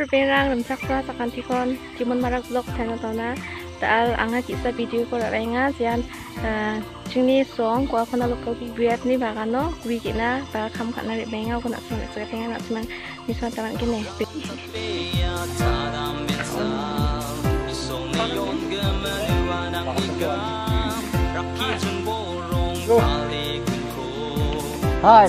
rbengrang rimchakra sakantikon timon marak blog channel tona dal anga kisa video ko renga jian chingni song ko khona lokal bi biat ni bagano wi kina ba kham khana re benga ko nak sa tenga nak semang ni taman kine Hai,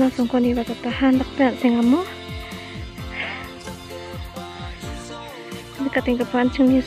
thằng con tạm hơn ko ako na song ko ni batatahan dakta singamo Dekating kapan chung ni.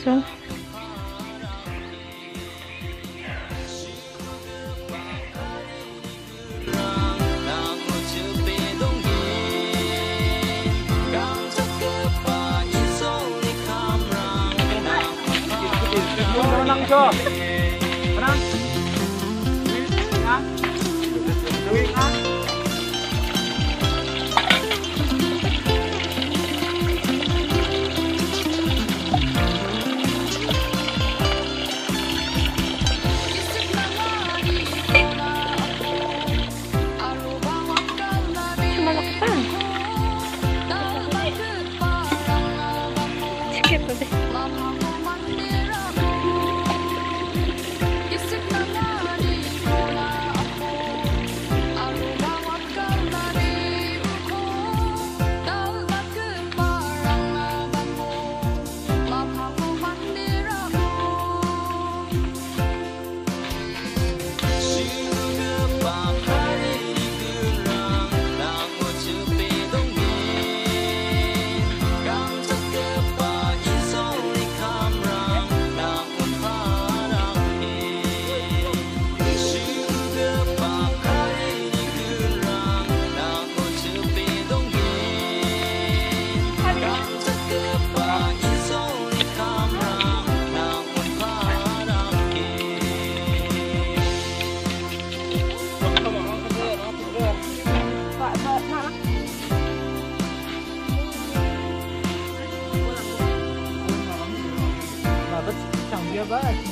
bye.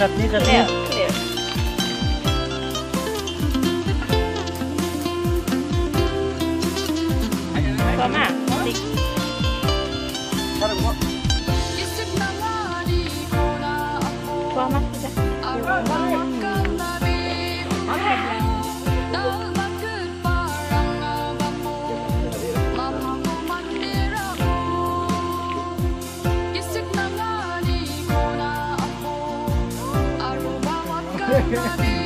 Đặt đi, đặt đi, đặt đi. Clear, clear. Tama. Tik. Tama sudah. Yeah.